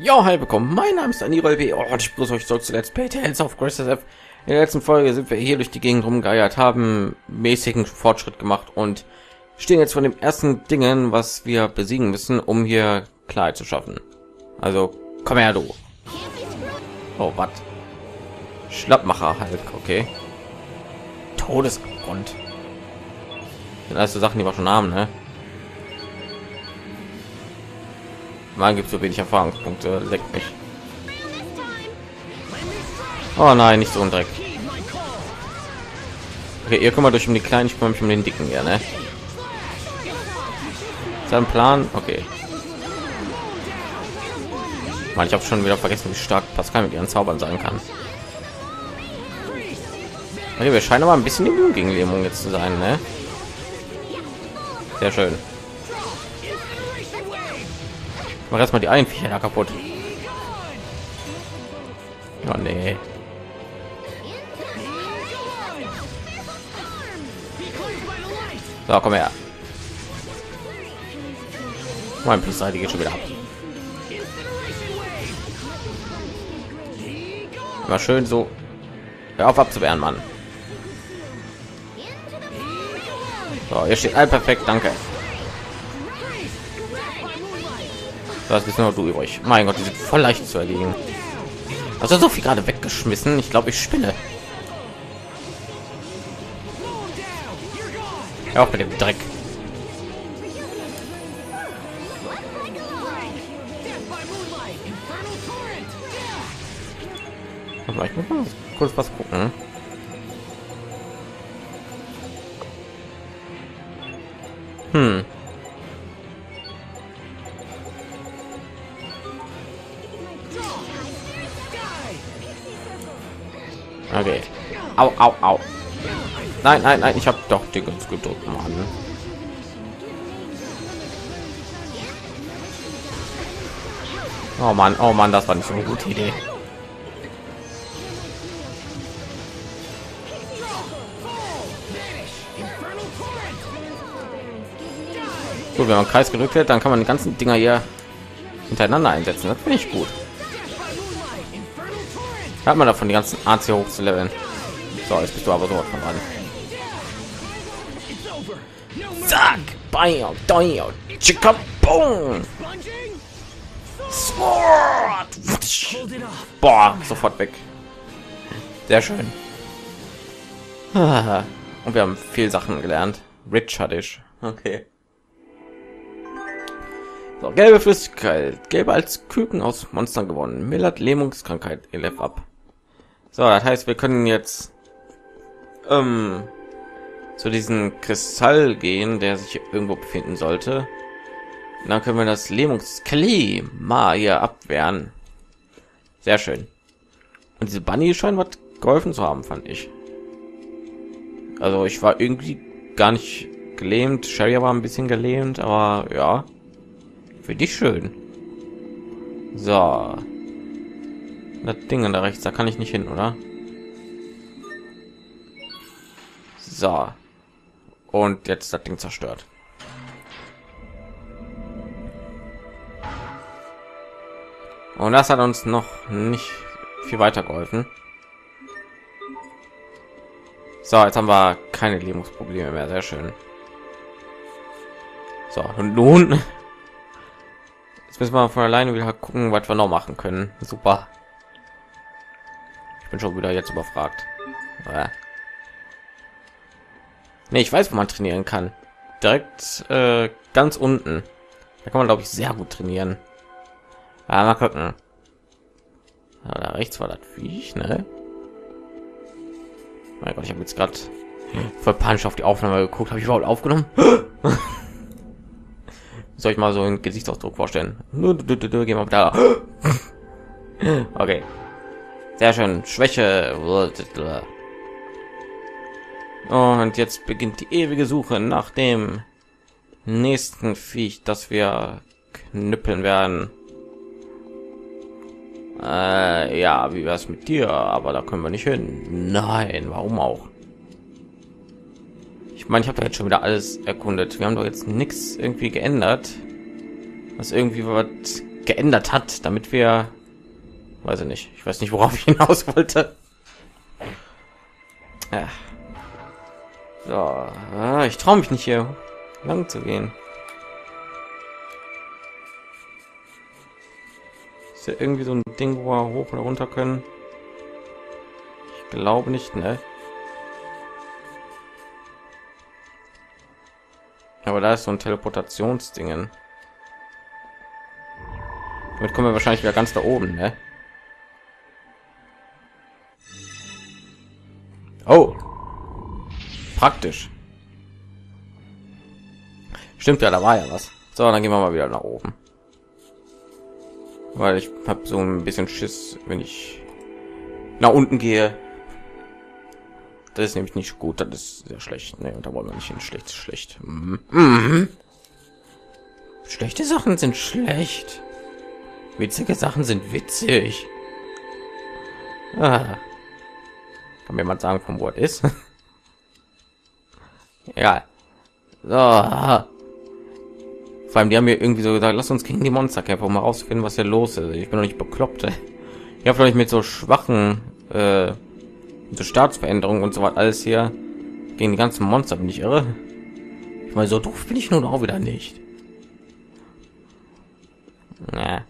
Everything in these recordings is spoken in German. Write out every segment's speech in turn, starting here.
Ja, hi, willkommen. Mein Name ist Daniel B. Oh, und ich begrüße euch zurück zu Let's Play Tales of Grace In der letzten Folge sind wir hier durch die Gegend rumgeiert, haben mäßigen Fortschritt gemacht und stehen jetzt von dem ersten Dingen, was wir besiegen müssen, um hier Klarheit zu schaffen. Also, komm her, du. Oh, was? Schlappmacher halt, okay. Todesgrund. sind alles so Sachen, die wir schon haben, ne? Man gibt so wenig Erfahrungspunkte, leckt mich. Oh nein, nicht so ein Dreck. Okay, ihr kümmert euch um die kleinen, ich kümmere mich um den dicken, ja, ne? Sein Plan, okay. Mann, ich habe schon wieder vergessen, wie stark Pascal mit ihren Zaubern sein kann. Okay, wir scheinen aber ein bisschen immun gegen Lähmung jetzt zu sein, ne? Sehr schön. Mach erstmal die einen Viecher kaputt. Oh nee. So, komm her. Mein Pistole geht schon wieder ab. War schön so. Hör auf abzuwehren, Mann. So, hier steht all perfekt, danke. Das ist nur du übrig. Mein Gott, die sind voll leicht zu erledigen. Also so viel gerade weggeschmissen. Ich glaube, ich spinne. Ja, auch mit dem Dreck. Ich muss mal kurz was gucken. Hm. Au, au, au. Nein, nein, nein, ich habe doch ganz gedrückt, Mann. Oh Mann, oh Mann, das war nicht so eine gute Idee. Gut, wenn man Kreis gedrückt wird, dann kann man die ganzen Dinger hier hintereinander einsetzen. Das finde ich gut. Hat man davon die ganzen AC hoch zu leveln. So, jetzt bist du aber so von dran. Zack, bam, doing, chicka, boom. Boah, sofort weg. Sehr schön. Und wir haben viel Sachen gelernt. Rich hatte ich. Okay. So, gelbe Flüssigkeit. Gelbe als Küken aus Monstern gewonnen. Millert Lähmungskrankheit. Elef ab. So, das heißt, wir können jetzt ähm, zu diesem Kristall gehen, der sich irgendwo befinden sollte. Und dann können wir das Lähmungsklima hier abwehren. Sehr schön. Und diese Bunny scheint was geholfen zu haben, fand ich. Also ich war irgendwie gar nicht gelähmt. Sherry war ein bisschen gelähmt, aber ja, für dich schön. So, das Ding da rechts, da kann ich nicht hin, oder? So. Und jetzt das Ding zerstört. Und das hat uns noch nicht viel weiter geholfen. So, jetzt haben wir keine Lebensprobleme mehr. Sehr schön. So, und nun jetzt müssen wir von alleine wieder gucken, was wir noch machen können. Super bin schon wieder jetzt überfragt. Nee, ich weiß, wo man trainieren kann. Direkt äh, ganz unten. Da kann man, glaube ich, sehr gut trainieren. Ja, mal gucken. Ja, da rechts war das Viech, ne? Mein Gott, ich habe jetzt gerade voll panisch auf die Aufnahme geguckt. Habe ich überhaupt aufgenommen? Soll ich mal so einen Gesichtsausdruck vorstellen? Gehen wir da. okay. Sehr schön. Schwäche. Und jetzt beginnt die ewige Suche nach dem nächsten Viech, das wir knüppeln werden. Äh, ja, wie wäre es mit dir? Aber da können wir nicht hin. Nein, warum auch? Ich meine, ich habe jetzt schon wieder alles erkundet. Wir haben doch jetzt nichts irgendwie geändert, was irgendwie was geändert hat, damit wir, weiß ich nicht, ich weiß nicht, worauf ich hinaus wollte. Ja. So, ah, ich traue mich nicht hier lang zu gehen. Ist ja irgendwie so ein Ding, wo wir hoch oder runter können. Ich glaube nicht, ne? Aber da ist so ein Teleportationsdingen. Damit kommen wir wahrscheinlich wieder ganz da oben, ne? Praktisch. Stimmt ja, da war ja was. So, dann gehen wir mal wieder nach oben. Weil ich habe so ein bisschen Schiss, wenn ich nach unten gehe. Das ist nämlich nicht gut, das ist sehr schlecht. Ne, da wollen wir nicht hin. Schlecht, schlecht. Mhm. Mhm. Schlechte Sachen sind schlecht. Witzige Sachen sind witzig. Ah. Kann mir mal sagen, vom Wort ist? ja. So. Vor allem, die haben mir irgendwie so gesagt, lass uns gegen die Monster kämpfen, um mal rauszufinden, was hier los ist. Ich bin noch nicht bekloppt. Ich habe vielleicht mit so schwachen äh, so Staatsveränderungen und so was alles hier gegen die ganzen Monster bin ich irre. Ich meine, so doof bin ich nun auch wieder nicht. Ja.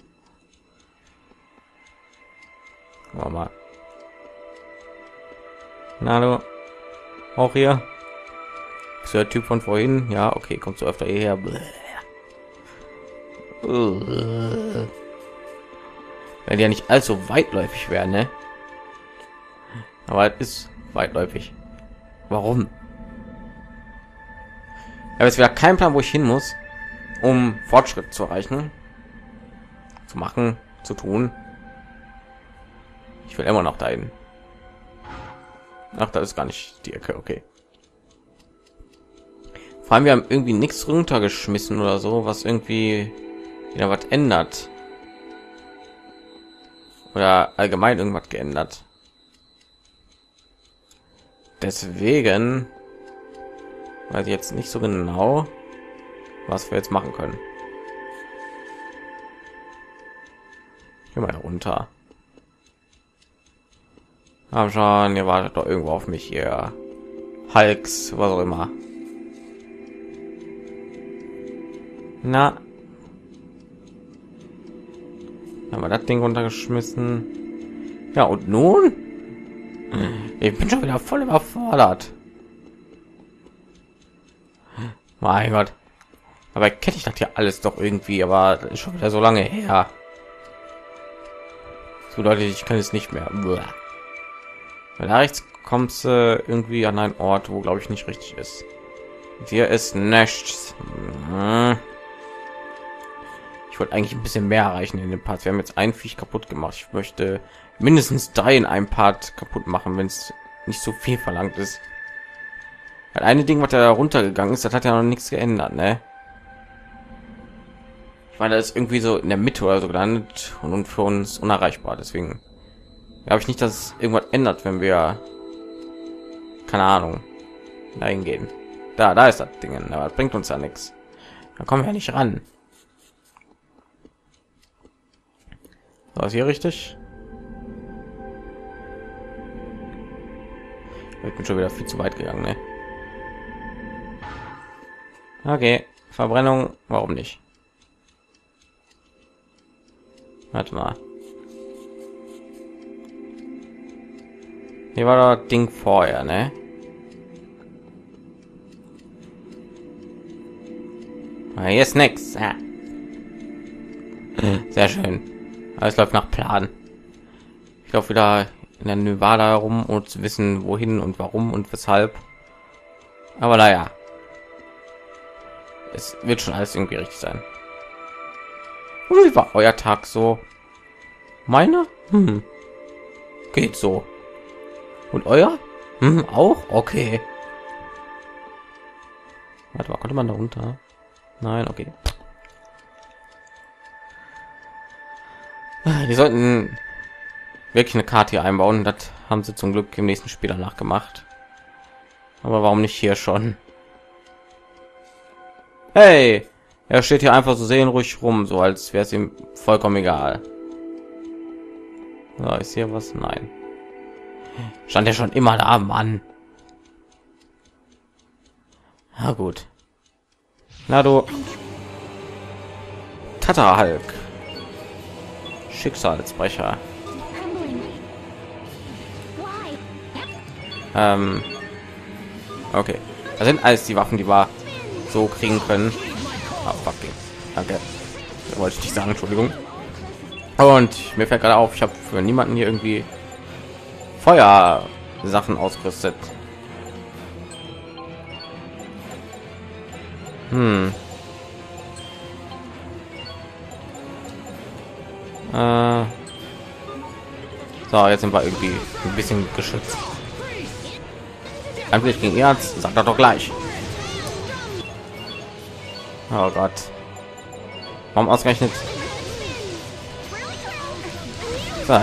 mal. Na, hallo. Auch hier. Ist der Typ von vorhin? Ja, okay, kommt so öfter hierher. Wenn die ja nicht allzu weitläufig werden, ne? Aber es ist weitläufig. Warum? Aber es wäre kein Plan, wo ich hin muss, um Fortschritt zu erreichen, zu machen, zu tun. Ich will immer noch dahin. Ach, da ist gar nicht die Ecke, okay. Vor allem, wir haben irgendwie nichts runtergeschmissen oder so, was irgendwie wieder was ändert. Oder allgemein irgendwas geändert. Deswegen weiß ich jetzt nicht so genau was wir jetzt machen können. Hier mal runter. Haben schon ihr wartet doch irgendwo auf mich hier Hulks was auch immer na haben wir das Ding runtergeschmissen. Ja, und nun? Ich bin schon wieder voll überfordert. Mein Gott. Aber kenne ich das ja alles doch irgendwie, aber ist schon wieder so lange her. So Leute, ich kann es nicht mehr. Da rechts kommst du irgendwie an einen Ort, wo glaube ich nicht richtig ist. Hier ist nichts. Hm. Ich wollte eigentlich ein bisschen mehr erreichen in den Parts. Wir haben jetzt ein Viech kaputt gemacht. Ich möchte mindestens drei in einem Part kaputt machen, wenn es nicht so viel verlangt ist. Weil eine Ding, was da runtergegangen ist, das hat ja noch nichts geändert, ne? Ich meine, das ist irgendwie so in der Mitte oder so gelandet und für uns unerreichbar. Deswegen habe ich nicht, dass es irgendwas ändert, wenn wir keine Ahnung dahin gehen. Da, da ist das Ding, aber das bringt uns ja nichts. Da kommen wir ja nicht ran. War hier richtig? Ich bin schon wieder viel zu weit gegangen, ne? Okay, Verbrennung, warum nicht? Warte mal. Hier war das Ding vorher, ne? Ah, hier ist nix. Ja. Sehr schön. Alles läuft nach Plan. Ich laufe wieder in der Nevada herum und zu wissen, wohin und warum und weshalb. Aber naja, es wird schon alles irgendwie richtig sein. Und wie war euer Tag so? Meiner? Hm. Geht so. Und euer? Hm, auch? Okay. Warte mal, konnte man da runter? Nein, okay. Die sollten wirklich eine Karte hier einbauen. Das haben sie zum Glück im nächsten Spiel danach gemacht. Aber warum nicht hier schon? Hey, Er steht hier einfach so sehen ruhig rum, so als wäre es ihm vollkommen egal. So, ist hier was? Nein. Stand er schon immer da, Mann. Na gut. Na du. Tata Hulk. Schicksalsbrecher. Ähm. Okay. Das sind alles die Waffen, die wir so kriegen können. Fucking. Danke. Da wollte ich nicht sagen, Entschuldigung. Und mir fällt gerade auf, ich habe für niemanden hier irgendwie Feuer Sachen ausgerüstet. Hm. Äh. So, jetzt sind wir irgendwie ein bisschen geschützt. Eigentlich gegen Ernst, sagt er doch gleich. Oh Gott. Warum ausgerechnet? So,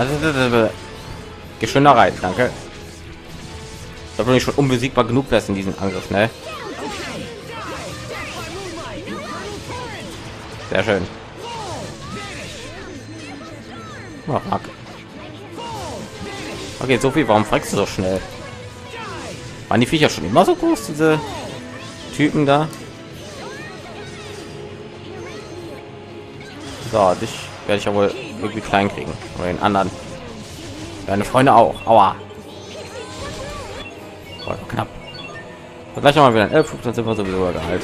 Geh schön da rein, danke. Da bin ich schon unbesiegbar genug wärst in diesem Angriff, ne? Sehr schön. Okay, so viel. Warum fragst du so schnell? Waren die Viecher schon immer so groß, diese Typen da? So, dich werde ich ja wohl irgendwie klein kriegen. Oder den anderen. Deine Freunde auch. Aua. Boah, knapp. gleich mal wieder ein 11, dann sind wir sowieso gehalt.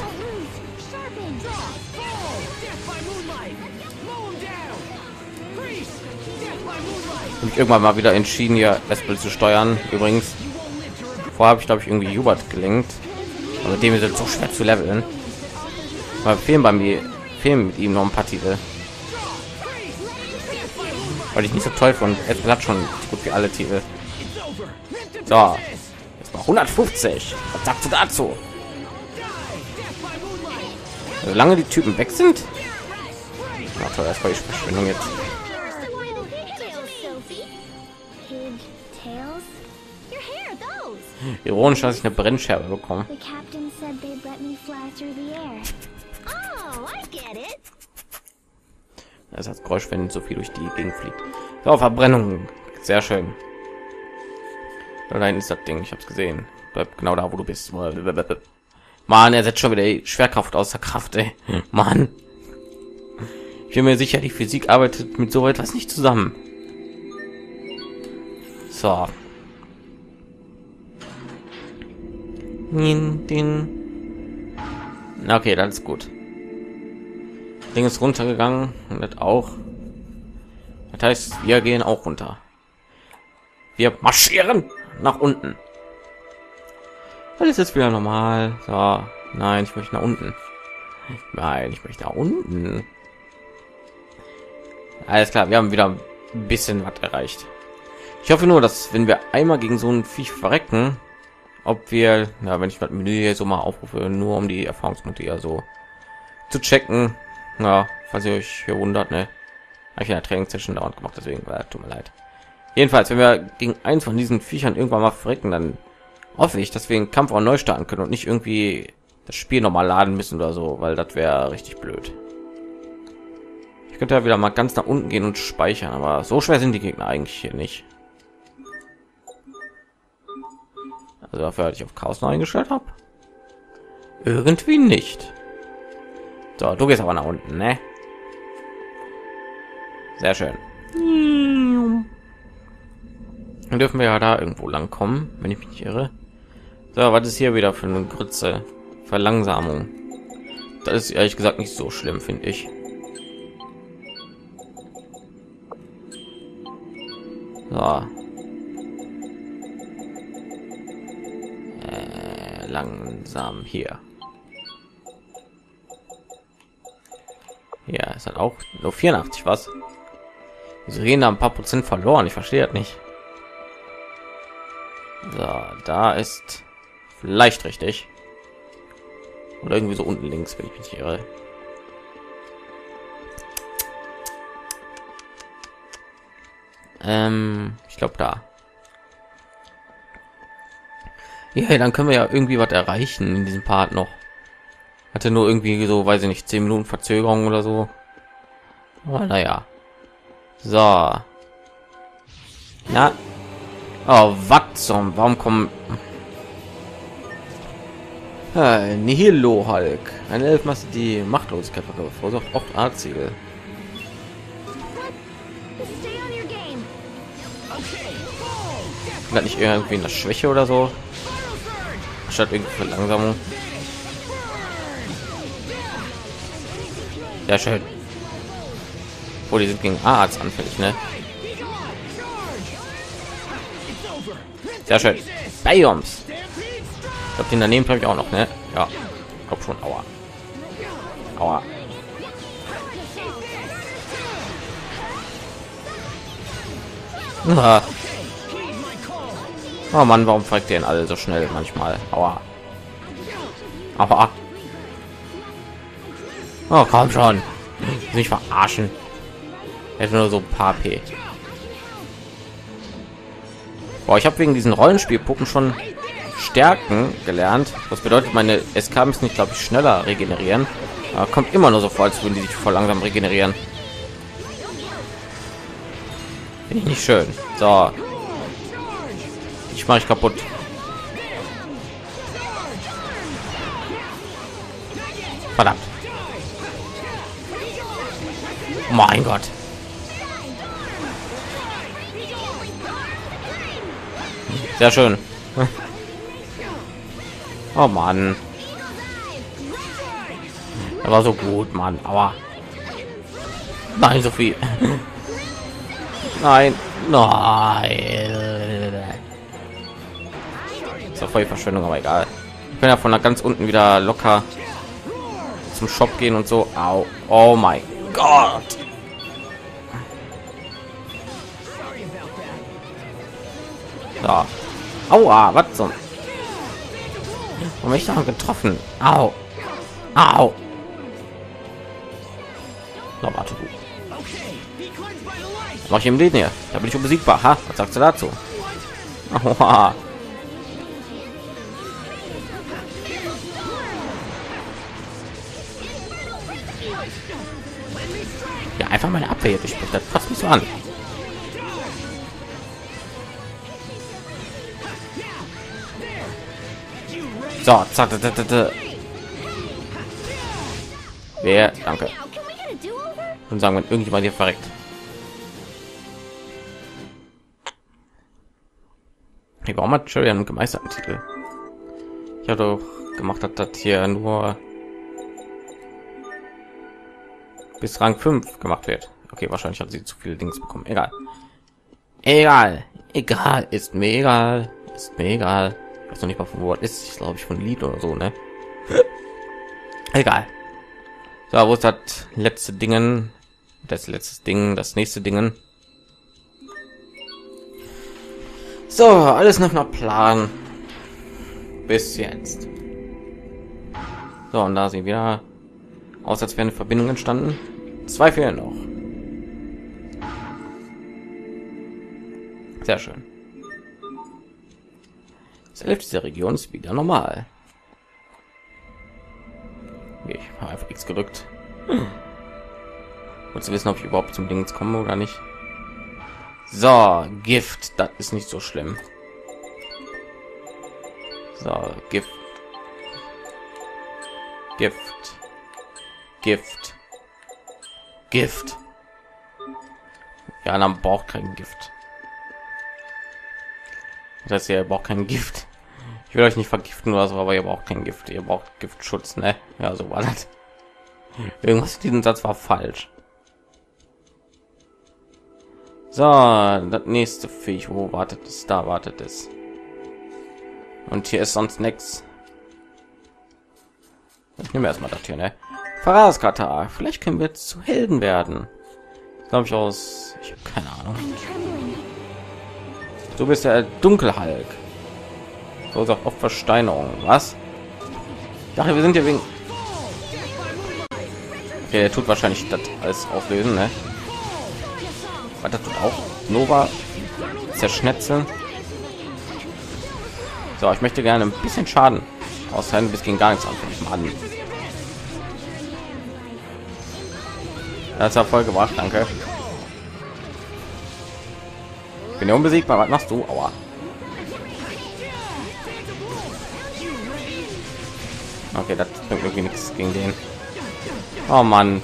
Und irgendwann mal wieder entschieden, hier Espel zu steuern. Übrigens, vorher habe ich glaube ich irgendwie Hubert gelenkt. Aber dem ist es so schwer zu leveln. Weil fehlen bei mir fehlen mit ihm noch ein paar Titel. Weil ich nicht so toll von es hat schon gut wie alle Titel. So. Jetzt mal 150 was sagst du dazu? Solange die typen weg sind? Ach, toll, das war die verschwendung jetzt ironisch dass ich eine brennscherbe bekommen Das hat Geräusch, wenn so viel durch die Gegend fliegt. So, Verbrennung. Sehr schön. Allein ist das Ding. Ich habe es gesehen. Bleib genau da, wo du bist. Mann, er setzt schon wieder die Schwerkraft außer Kraft. Ey. Mann. Ich bin mir sicher, die Physik arbeitet mit so etwas nicht zusammen. So. Okay, das ist gut. Ding ist runtergegangen und das auch. Das heißt, wir gehen auch runter. Wir marschieren nach unten. Alles ist wieder normal. So, nein, ich möchte nach unten. Nein, ich möchte nach unten. Alles klar, wir haben wieder ein bisschen was erreicht. Ich hoffe nur, dass wenn wir einmal gegen so ein Viech verrecken, ob wir, ja, wenn ich das Menü hier so mal aufrufe, nur um die Erfahrungspunkte ja so zu checken, ja, falls ihr euch hier wundert, ne? Habe ich in der Trainingssession dauernd gemacht, deswegen äh, tut mir leid. Jedenfalls, wenn wir gegen eins von diesen Viechern irgendwann mal verrecken, dann hoffe ich, dass wir den Kampf auch neu starten können und nicht irgendwie das Spiel noch mal laden müssen oder so, weil das wäre richtig blöd. Ich könnte ja wieder mal ganz nach unten gehen und speichern, aber so schwer sind die Gegner eigentlich hier nicht. Also dafür hatte ich auf Chaos noch eingestellt habe. Irgendwie nicht. So, du gehst aber nach unten, ne? Sehr schön. Dann dürfen wir ja da irgendwo lang kommen, wenn ich mich nicht irre. So, was ist hier wieder für eine Grütze? Verlangsamung. Das ist ehrlich gesagt nicht so schlimm, finde ich. So. Langsam hier. Ja, ist halt auch nur 84 was. Wieso reden da ein paar Prozent verloren? Ich verstehe das nicht. So, da ist vielleicht richtig. Oder irgendwie so unten links, wenn ich mich irre. Ähm, ich glaube da. Ja, dann können wir ja irgendwie was erreichen in diesem Part noch. Hatte nur irgendwie so, weiß ich nicht, zehn Minuten Verzögerung oder so. Aber naja. So. Na. Oh, zum? Warum kommen... Äh, Nihilo Hulk. Eine Elfmasse, die Machtlosigkeit verursacht, oft Arziegel. Hat nicht irgendwie eine Schwäche oder so? Statt irgendwie Verlangsamung. Sehr schön. Oh, die sind gegen Arzt anfällig, ne? Sehr schön. Bioms. Ich glaube, den daneben habe ich auch noch, ne? Ja, glaube schon. Aua. Aua. Ah. Oh Mann, warum fragt ihr alle so schnell manchmal? Aua. Aber Oh, komm schon. Nicht verarschen. Hätte nur so ein paar P. Boah, ich habe wegen diesen Rollenspielpuppen schon Stärken gelernt. Was bedeutet, meine SK müssen nicht, glaube ich, schneller regenerieren. Aber kommt immer nur so vor, als würden die sich voll langsam regenerieren. Finde ich nicht schön. So. Mache ich kaputt. Verdammt. Mein Gott. Sehr schön. Oh Mann. Er war so gut, Mann. Aber nein, so viel. Nein, nein. Das war voll Verschwendung, aber egal. Ich kann ja von da ganz unten wieder locker zum Shop gehen und so. Au. Oh mein Gott. Da. Aua, was zum? Und mich da getroffen. Au. Au. Na, warte du. Mach ich im Leben hier. Da bin ich unbesiegbar. Ha, was sagst du dazu? Aua. Ja, einfach meine Abwehr hier durchbricht. Das passt nicht so an. So, zack, zack, zack, zack. Wer? Danke. Und sagen, wenn irgendjemand hier verreckt. Hey, warum hat Cherry einen gemeisterten Titel? Ich habe doch gemacht, hat das hier nur bis Rang 5 gemacht wird. Okay, wahrscheinlich hat sie zu viele Dings bekommen. Egal. Egal. Egal. Ist mir egal. Ist mir egal. Ich weiß noch nicht mal von Wort ist. Ich glaube ich von Lied oder so, ne? egal. So, wo ist das letzte Dingen? Das letzte Ding, das nächste Dingen. So, alles nach einer Plan. Bis jetzt. So, und da sie wieder aus, als wäre eine Verbindung entstanden. Zwei fehlen noch. Sehr schön. Selbst dieser Region ist wieder normal. Ich habe einfach X gedrückt. Und zu wissen, ob ich überhaupt zum Ding komme oder nicht. So, Gift, das ist nicht so schlimm. So, Gift. Gift. Gift. Gift. Ja, dann braucht kein Gift. Das heißt, ihr braucht kein Gift. Ich will euch nicht vergiften oder so, aber ihr braucht kein Gift. Ihr braucht Giftschutz, ne? Ja, so war das. Irgendwas in diesem Satz war falsch. So, das nächste Viech, wo wartet es? Da wartet es. Und hier ist sonst nichts. Ich nehme erstmal das hier, ne? Verratskata. Vielleicht können wir zu Helden werden. Glaube ich aus. Ich habe keine Ahnung. Du bist der Dunkelhulk. So ist auch Versteinerung. Was? Ich dachte, wir sind hier wegen. Okay, er tut wahrscheinlich das alles auflösen, ne? Das tut auch Nova zerschnetzeln. So, ich möchte gerne ein bisschen Schaden austeilen, bis gegen gar nichts anfängt. Das war voll gebracht, danke. Bin ja unbesiegbar. Was machst du? Aua. Okay, das bringt irgendwie nichts gegen den. Oh Mann.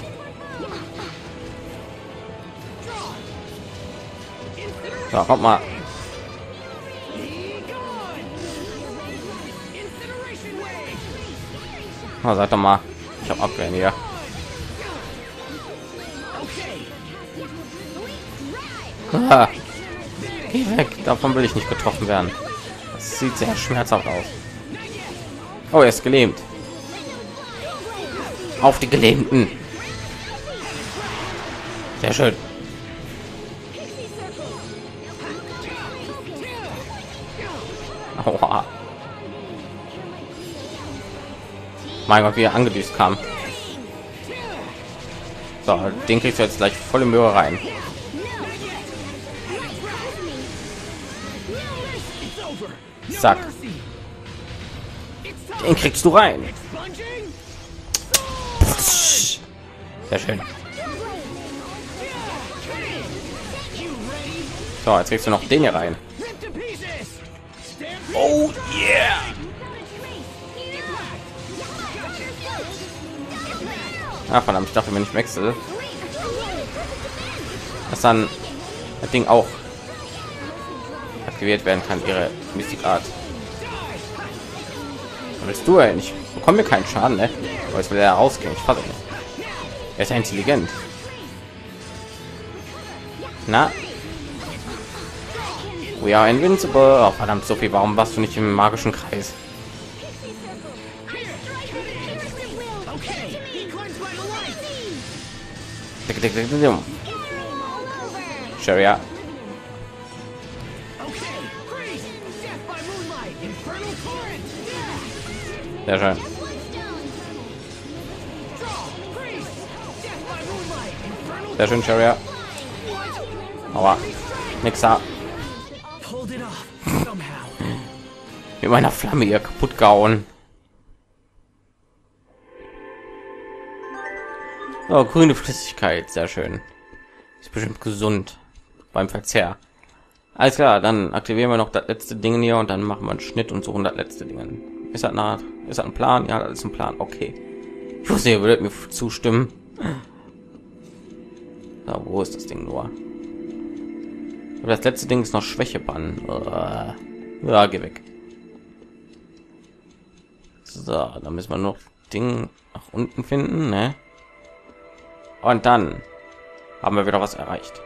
So, kommt mal. Oh, sag doch mal. Ich habe Abwehren hier. Geh weg. Davon will ich nicht getroffen werden. Das sieht sehr schmerzhaft aus. Oh, er ist gelähmt. Auf die Gelähmten. Sehr schön. Aua. Mein Gott, wie er angedüst kam. So, den kriegst du jetzt gleich volle Möhre rein. Zack. Den kriegst du rein. Sehr schön. So, jetzt kriegst du noch den hier rein. Oh yeah! Ah, verdammt, ich dachte, wenn ich wechsle, dass dann das Ding auch aktiviert werden kann, ihre Mystikart. Willst du eigentlich? Bekommen wir keinen Schaden, ne? Aber jetzt will er rausgehen. Ich fasse nicht. Er ist ja intelligent. Na? We are invincible. Oh, verdammt, Sophie, warum warst du nicht im magischen Kreis? Sure, ja. Sehr schön. Sehr schön, Chariot. Aber da. Mit meiner Flamme hier kaputt gehauen. Oh, grüne Flüssigkeit, sehr schön. Ist bestimmt gesund beim Verzehr. Alles klar, dann aktivieren wir noch das letzte Ding hier und dann machen wir einen Schnitt und suchen das letzte Ding. Ist das eine, ist das ein Plan? Ja, das ist ein Plan. Okay. Ich wusste, ihr würdet mir zustimmen. Da, wo ist das Ding nur? Das letzte Ding ist noch Schwäche bannen. Ja, geh weg. So, dann müssen wir noch Ding nach unten finden, ne? Und dann haben wir wieder was erreicht.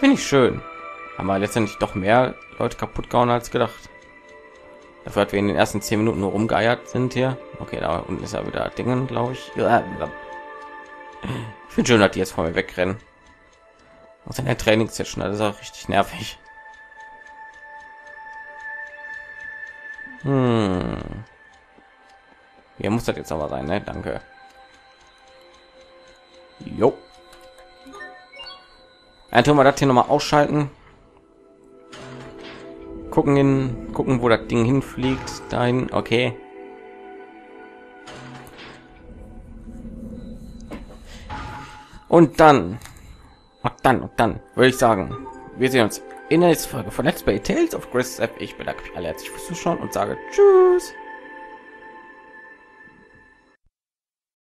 Finde ich schön. Haben wir letztendlich doch mehr Leute kaputt gehauen als gedacht. Dafür hat wir in den ersten zehn Minuten nur rumgeiert sind hier. Okay, da unten ist ja wieder Dingen, glaube ich. Ich finde schön, dass die jetzt vor mir wegrennen. Aus einer Trainingssession, das ist auch richtig nervig. Hm. Hier muss das jetzt aber sein, ne? Danke. Jo. Dann tun wir das hier noch mal ausschalten. Gucken in, gucken, wo das Ding hinfliegt. Dahin, okay. Und dann, und dann, und dann würde ich sagen, wir sehen uns in der nächsten Folge von Let's Play Tales of Chris F. Ich bedanke mich alle herzlich fürs Zuschauen und sage Tschüss.